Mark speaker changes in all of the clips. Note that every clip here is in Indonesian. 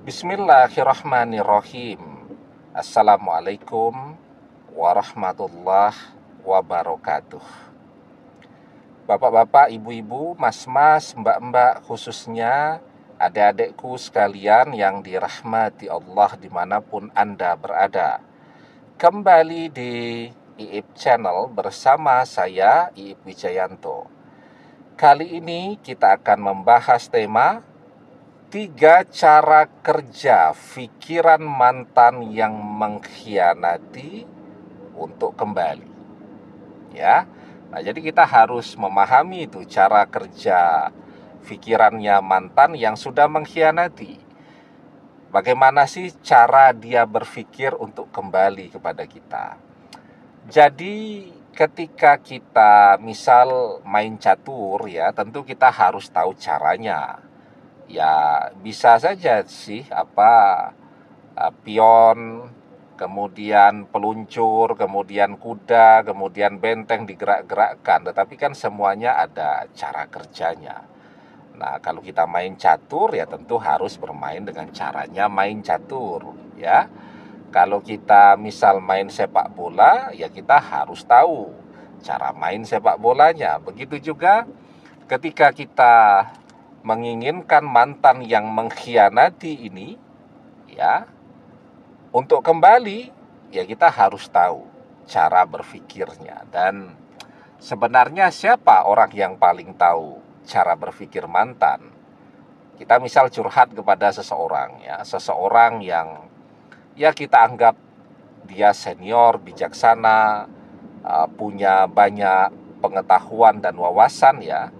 Speaker 1: Bismillahirrahmanirrahim. Assalamualaikum warahmatullahi wabarakatuh. Bapak-bapak, ibu-ibu, mas-mas, mbak-mbak, khususnya adik-adikku sekalian yang dirahmati Allah di mana pun Anda berada. Kembali di IIP Channel bersama saya, IIP Wijayanto. Kali ini kita akan membahas tema tiga cara kerja pikiran mantan yang mengkhianati untuk kembali. Ya. Nah, jadi kita harus memahami itu cara kerja pikirannya mantan yang sudah mengkhianati. Bagaimana sih cara dia berpikir untuk kembali kepada kita? Jadi ketika kita misal main catur ya, tentu kita harus tahu caranya ya bisa saja sih apa uh, pion kemudian peluncur kemudian kuda kemudian benteng digerak-gerakkan. Tetapi kan semuanya ada cara kerjanya. Nah kalau kita main catur ya tentu harus bermain dengan caranya main catur ya. Kalau kita misal main sepak bola ya kita harus tahu cara main sepak bolanya. Begitu juga ketika kita menginginkan mantan yang mengkhianati ini ya untuk kembali ya kita harus tahu cara berpikirnya. Dan sebenarnya siapa orang yang paling tahu cara berpikir mantan? Kita misal curhat kepada seseorang ya seseorang yang ya kita anggap dia senior bijaksana uh, punya banyak pengetahuan dan wawasan ya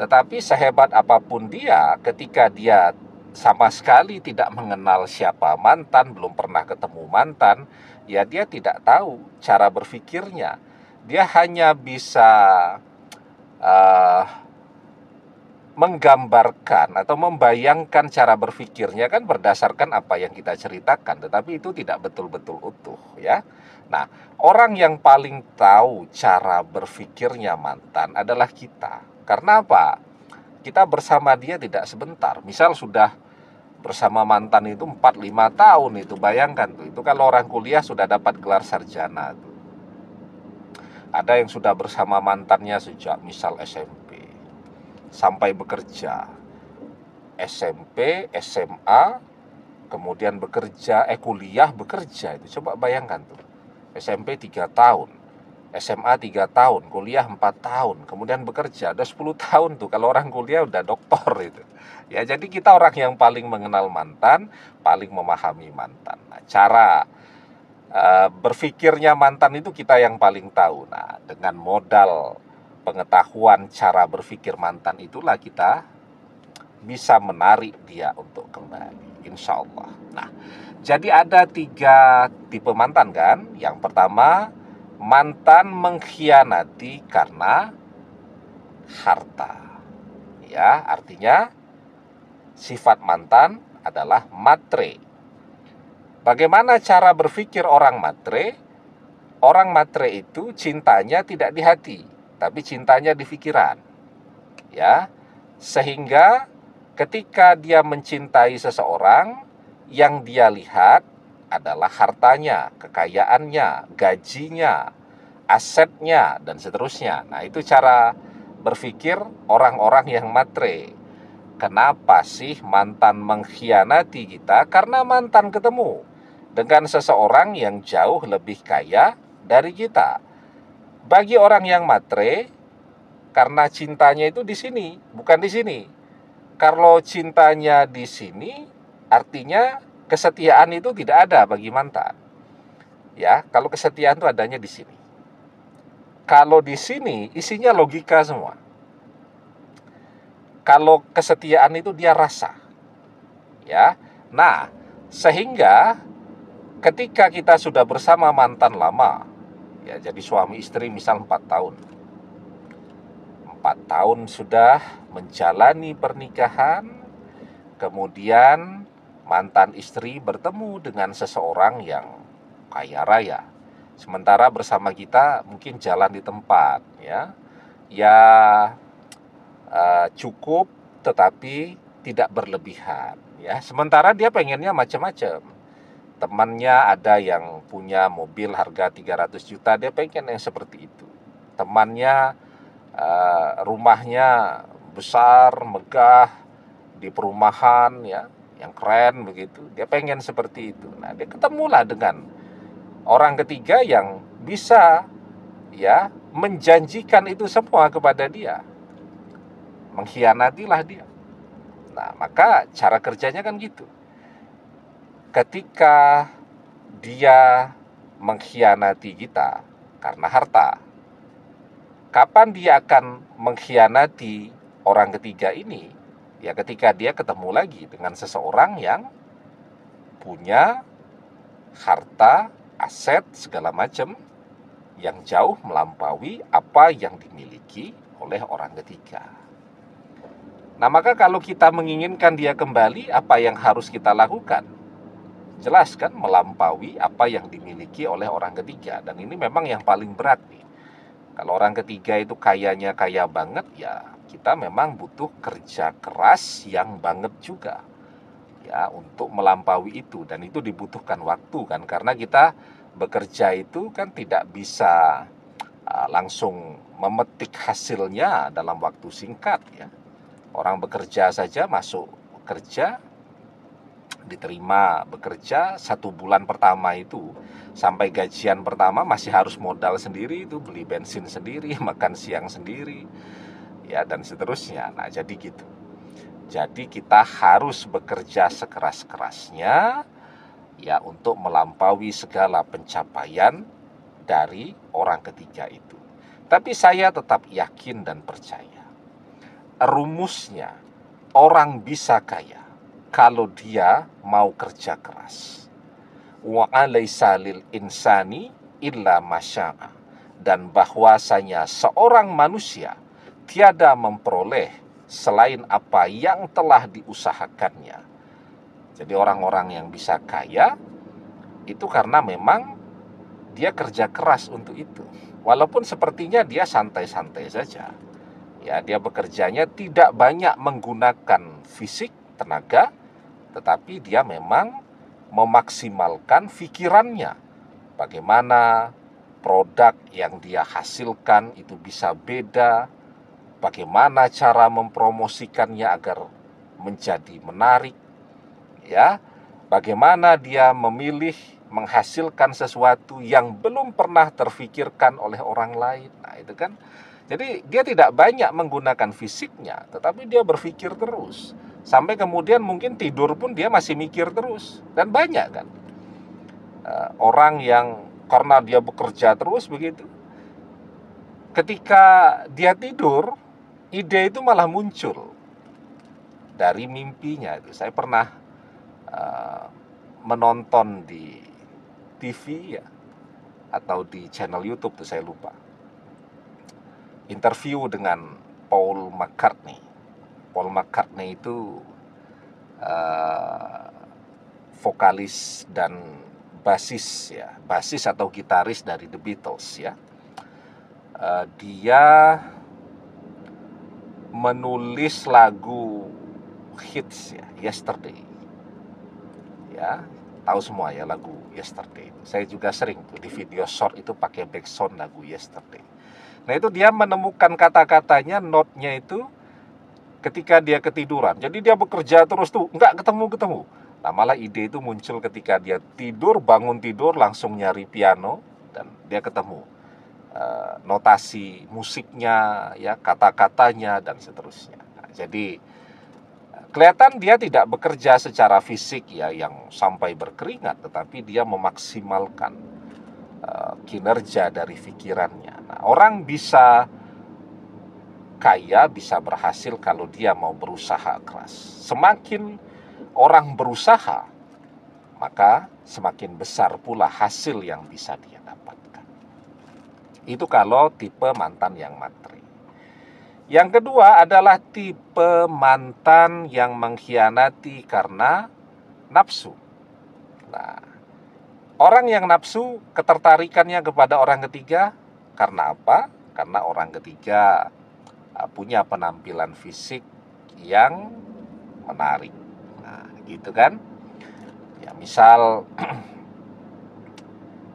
Speaker 1: tetapi sehebat apa pun dia, ketika dia sama sekali tidak mengenal siapa mantan, belum pernah ketemu mantan, ya dia tidak tahu cara berpikirnya. Dia hanya bisa uh, menggambarkan atau membayangkan cara berpikirnya kan berdasarkan apa yang kita ceritakan, tetapi itu tidak betul-betul utuh ya. Nah, orang yang paling tahu cara berpikirnya mantan adalah kita. Karena apa? Kita bersama dia tidak sebentar. Misal sudah bersama mantan itu 4-5 tahun itu bayangkan tuh. Itu kalau orang kuliah sudah dapat gelar sarjana tuh. Ada yang sudah bersama mantannya sejak misal SMP sampai bekerja. SMP, SMA, kemudian bekerja, eh kuliah bekerja itu. Coba bayangkan tuh. SMP 3 tahun, SMA 3 tahun, kuliah 4 tahun, kemudian bekerja ada 10 tahun tuh. Kalau orang kuliah udah doktor itu. Ya, jadi kita orang yang paling mengenal mantan, paling memahami mantan. Nah, cara uh, berpikirnya mantan itu kita yang paling tahu. Nah, dengan modal pengetahuan cara berpikir mantan itulah kita bisa menarik dia untuk kembali. Insya Allah. Nah, jadi ada tiga tipe mantan kan. Yang pertama mantan mengkhianati karena harta. Ya, artinya sifat mantan adalah matre. Bagaimana cara berpikir orang matre? Orang matre itu cintanya tidak di hati, tapi cintanya di pikiran. Ya, sehingga ketika dia mencintai seseorang, yang dia lihat adalah hartanya, kekayaannya, gajinya, asetnya, dan seterusnya. Nah, itu cara berpikir orang-orang yang matre. Kenapa sih mantan mengkhianati kita? Karena mantan ketemu dengan seseorang yang jauh lebih kaya dari kita. Bagi orang yang matre, karena cintanya itu di sini, bukan di sini. Kalau cintanya di sini, artinya kesetiaan itu tidak ada bagi mantan. Ya, kalau kesetiaan itu adanya di sini. Kalau di sini isinya logika semua. Kalau kesetiaan itu dia rasa. Ya. Nah, sehingga ketika kita sudah bersama mantan lama, ya jadi suami istri misal 4 tahun. 4 tahun sudah menjalani pernikahan, kemudian mantan istri bertemu dengan seseorang yang kaya raya. Sementara bersama kita mungkin jalan di tempat ya. Ya uh, cukup tetapi tidak berlebihan Ya, sementara dia pengennya macam-macam. Temannya ada yang punya mobil harga 300 juta, dia pengen yang seperti itu. Temannya uh, rumahnya besar, megah di perumahan ya, yang keren begitu. Dia pengen seperti itu. Nah, dia ketemulah dengan orang ketiga yang bisa ya menjanjikan itu semua kepada dia. Mengkhianatilah dia. Nah, maka cara kerjanya kan gitu. Ketika dia mengkhianati kita karena harta, kapan dia akan mengkhianati orang ketiga ini? Ya ketika dia ketemu lagi dengan seseorang yang punya harta, aset, segala macam yang jauh melampaui apa yang dimiliki oleh orang ketiga. Nah, maka kalau kita menginginkan dia kembali, apa yang harus kita lakukan? Jelas kan melampaui apa yang dimiliki oleh orang ketiga dan ini memang yang paling berat nih. Kalau orang ketiga itu kayanya kaya banget ya kita memang butuh kerja keras yang banget juga ya untuk melampaui itu. Dan itu dibutuhkan waktu kan karena kita bekerja itu kan tidak bisa uh, langsung memetik hasilnya dalam waktu singkat ya. Orang bekerja saja masuk kerja diterima bekerja satu bulan pertama itu sampai gajian pertama masih harus modal sendiri itu beli bensin sendiri makan siang sendiri ya dan seterusnya nah jadi gitu jadi kita harus bekerja sekeras-kerasnya ya untuk melampaui segala pencapaian dari orang ketiga itu tapi saya tetap yakin dan percaya rumusnya orang bisa kaya kalau dia mau kerja keras. Wa lil insani illa masya'a. Dan bahwasanya seorang manusia tiada memperoleh selain apa yang telah diusahakannya. Jadi orang-orang yang bisa kaya itu karena memang dia kerja keras untuk itu. Walaupun sepertinya dia santai-santai saja ya dia bekerjanya tidak banyak menggunakan fisik tenaga tetapi dia memang memaksimalkan pikirannya bagaimana produk yang dia hasilkan itu bisa beda bagaimana cara mempromosikannya agar menjadi menarik ya bagaimana dia memilih menghasilkan sesuatu yang belum pernah terfikirkan oleh orang lain nah itu kan jadi dia tidak banyak menggunakan fisiknya, tetapi dia berpikir terus. Sampai kemudian mungkin tidur pun dia masih mikir terus. Dan banyak kan uh, orang yang karena dia bekerja terus begitu. Ketika dia tidur, ide itu malah muncul dari mimpinya itu. Saya pernah uh, menonton di TV ya atau di channel YouTube tuh saya lupa interview dengan Paul McCartney. Paul McCartney itu uh, vokalis dan basis ya, basis atau gitaris dari The Beatles ya. Uh, dia menulis lagu hits ya, Yesterday. Ya, tahu semua ya lagu Yesterday. Saya juga sering tuh di video short itu pakai background lagu Yesterday Nah itu dia menemukan kata-katanya, notnya itu ketika dia ketiduran. Jadi dia bekerja terus tuh, nggak ketemu-ketemu. Nah malah ide itu muncul ketika dia tidur, bangun tidur, langsung nyari piano, dan dia ketemu. Uh, notasi musiknya, ya kata-katanya, dan seterusnya. Nah, jadi kelihatan dia tidak bekerja secara fisik ya yang sampai berkeringat, tetapi dia memaksimalkan uh, kinerja dari pikirannya. Nah, orang bisa kaya, bisa berhasil kalau dia mau berusaha keras. Semakin orang berusaha, maka semakin besar pula hasil yang bisa dia dapatkan. Itu kalau tipe mantan yang materi. Yang kedua adalah tipe mantan yang mengkhianati karena nafsu. Nah, orang yang nafsu ketertarikannya kepada orang ketiga karena apa? Karena orang ketiga uh, punya penampilan fisik yang menarik. Nah, gitu kan ya misal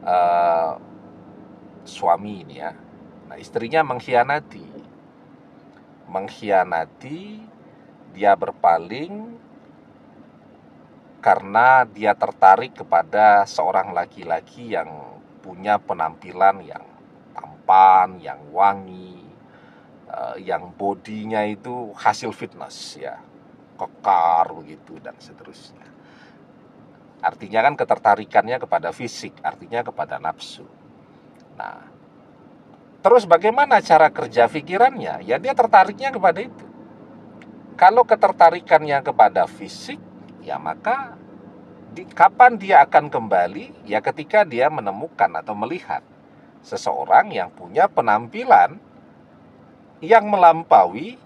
Speaker 1: uh, suami ini ya nah istrinya mengkhianati mengkhianati dia berpaling karena dia tertarik kepada seorang laki-laki yang punya penampilan yang tampan, yang wangi, uh, yang bodinya itu hasil fitness ya, kekar begitu dan seterusnya. Artinya kan ketertarikannya kepada fisik, artinya kepada nafsu. Nah, terus bagaimana cara kerja pikirannya? Ya dia tertariknya kepada itu. Kalau ketertarikannya kepada fisik, ya maka di, kapan dia akan kembali? Ya ketika dia menemukan atau melihat seseorang yang punya penampilan yang melampaui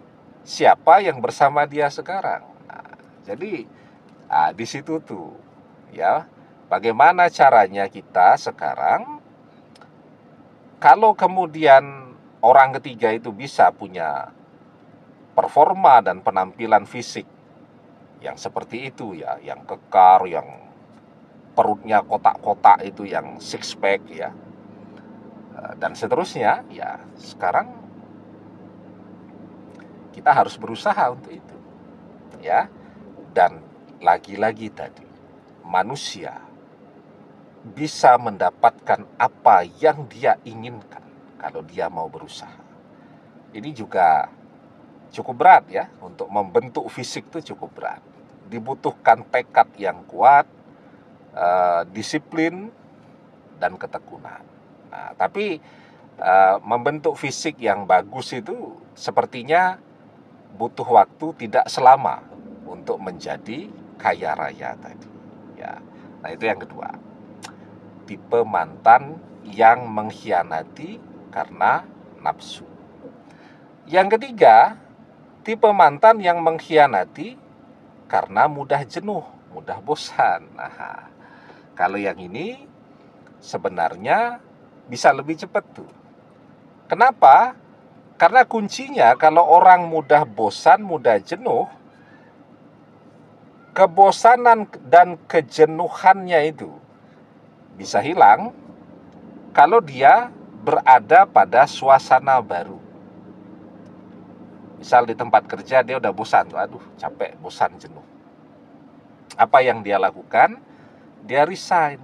Speaker 1: siapa yang bersama dia sekarang. Nah, jadi nah, di situ tuh ya bagaimana caranya kita sekarang kalau kemudian orang ketiga itu bisa punya performa dan penampilan fisik yang seperti itu ya, yang kekar, yang perutnya kotak-kotak itu yang six pack ya. Eh, dan seterusnya, ya sekarang kita harus berusaha untuk itu. Ya. Dan lagi-lagi tadi manusia bisa mendapatkan apa yang dia inginkan kalau dia mau berusaha. Ini juga cukup berat ya untuk membentuk fisik itu cukup berat dibutuhkan tekad yang kuat, uh, disiplin, dan ketekunan. Nah, tapi uh, membentuk fisik yang bagus itu sepertinya butuh waktu tidak selama untuk menjadi kaya raya tadi. Ya, nah itu yang kedua. Tipe mantan yang mengkhianati karena nafsu. Yang ketiga, tipe mantan yang mengkhianati karena mudah jenuh, mudah bosan. Nah, kalau yang ini sebenarnya bisa lebih cepat tuh. Kenapa? Karena kuncinya kalau orang mudah bosan, mudah jenuh, kebosanan dan kejenuhannya itu bisa hilang kalau dia berada pada suasana baru. Misal di tempat kerja dia udah bosan aduh capek bosan jenuh. Apa yang dia lakukan? Dia resign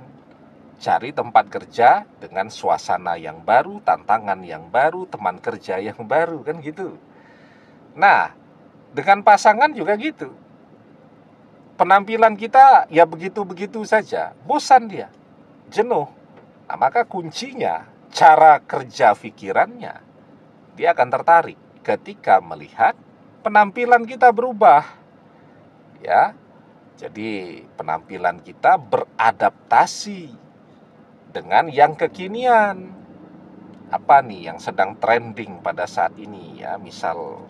Speaker 1: cari tempat kerja dengan suasana yang baru tantangan yang baru teman kerja yang baru kan gitu. Nah dengan pasangan juga gitu. Penampilan kita ya begitu-begitu saja bosan dia jenuh nah maka kuncinya cara kerja pikirannya dia akan tertarik ketika melihat penampilan kita berubah. Ya. Jadi penampilan kita beradaptasi dengan yang kekinian. Apa nih yang sedang trending pada saat ini ya, misal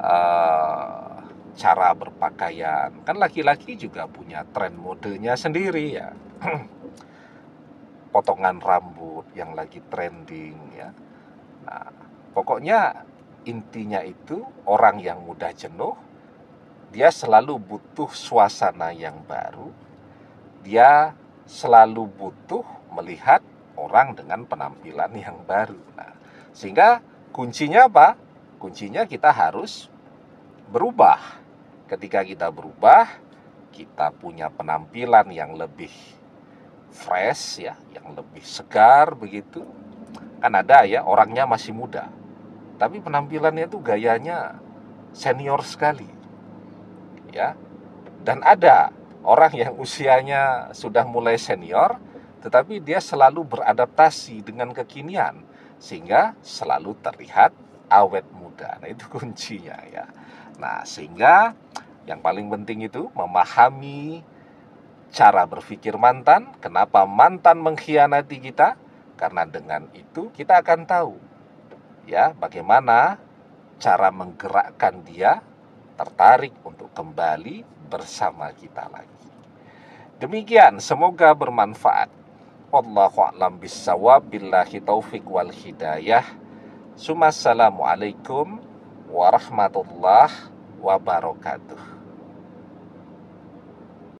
Speaker 1: uh, cara berpakaian. Kan laki-laki juga punya tren modenya sendiri ya. Potongan rambut yang lagi trending ya. Nah, pokoknya intinya itu orang yang mudah jenuh dia selalu butuh suasana yang baru dia selalu butuh melihat orang dengan penampilan yang baru. Nah, sehingga kuncinya apa? Kuncinya kita harus berubah. Ketika kita berubah kita punya penampilan yang lebih fresh ya yang lebih segar begitu kan ada ya orangnya masih muda. Tapi penampilannya itu gayanya senior sekali ya. Dan ada orang yang usianya sudah mulai senior tetapi dia selalu beradaptasi dengan kekinian sehingga selalu terlihat awet muda. Nah itu kuncinya ya. Nah sehingga yang paling penting itu memahami cara berpikir mantan kenapa mantan mengkhianati kita karena dengan itu kita akan tahu ya bagaimana cara menggerakkan dia tertarik untuk kembali bersama kita lagi. Demikian, semoga bermanfaat. Wallahu a'lam bissawab billahi taufik wal hidayah. Sumassalamualaikum warahmatullahi wabarakatuh.